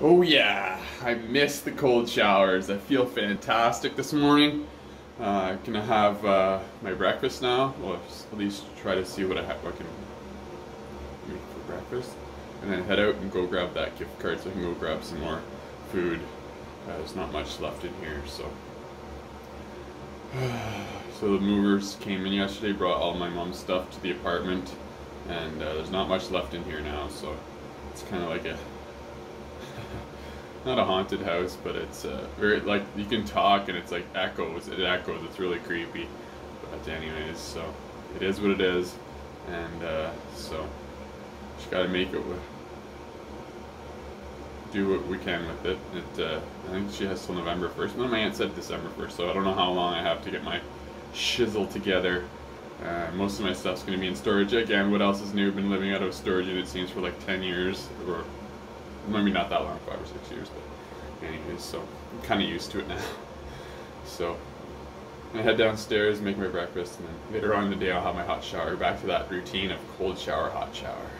Oh yeah, I miss the cold showers. I feel fantastic this morning. Uh, gonna have uh, my breakfast now. Well, at least try to see what I, what I can make for breakfast, and then head out and go grab that gift card so I can go grab some more food. Uh, there's not much left in here, so. so the movers came in yesterday, brought all my mom's stuff to the apartment, and uh, there's not much left in here now, so it's kind of like a not a haunted house, but it's uh, very like you can talk and it's like echoes. It echoes. It's really creepy. But anyways, so it is what it is, and uh, so just got to make it. With, do what we can with it. It uh, I think she has till November first. No, my aunt said December first, so I don't know how long I have to get my shizzle together. Uh, most of my stuff's to be in storage again. What else is new? Been living out of storage unit seems for like 10 years, or maybe not that long, five or six years, but anyways, so I'm kind of used to it now. So I head downstairs, make my breakfast, and then later on in the day I'll have my hot shower. Back to that routine of cold shower, hot shower.